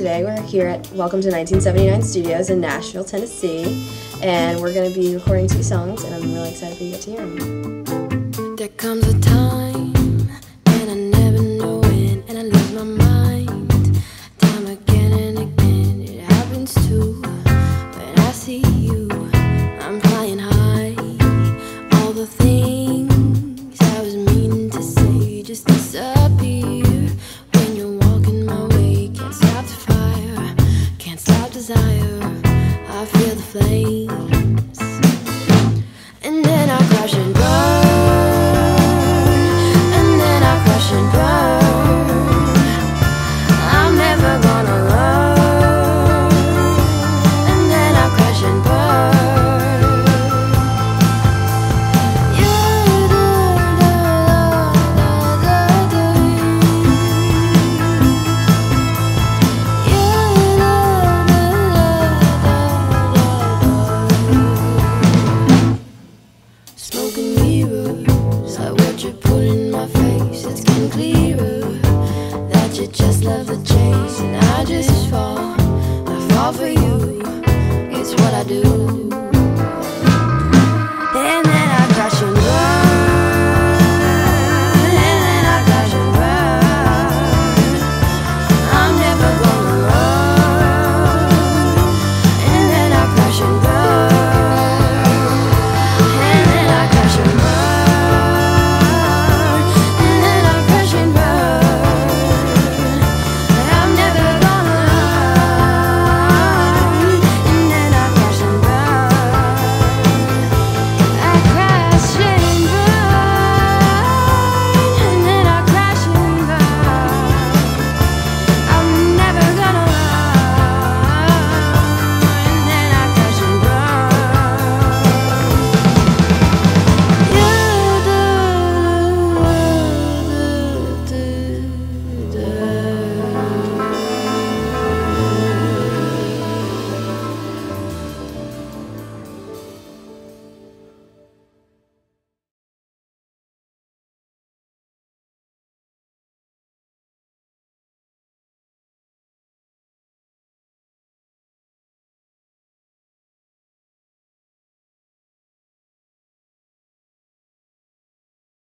Today we're here at Welcome to 1979 Studios in Nashville, Tennessee, and we're going to be recording two songs, and I'm really excited for you to hear them. There comes a time, and I never know when, and I lose my mind. Time again and again, it happens too. When I see you, I'm flying high. All the things just love the chase and I just fall. I fall for you, it's what I do.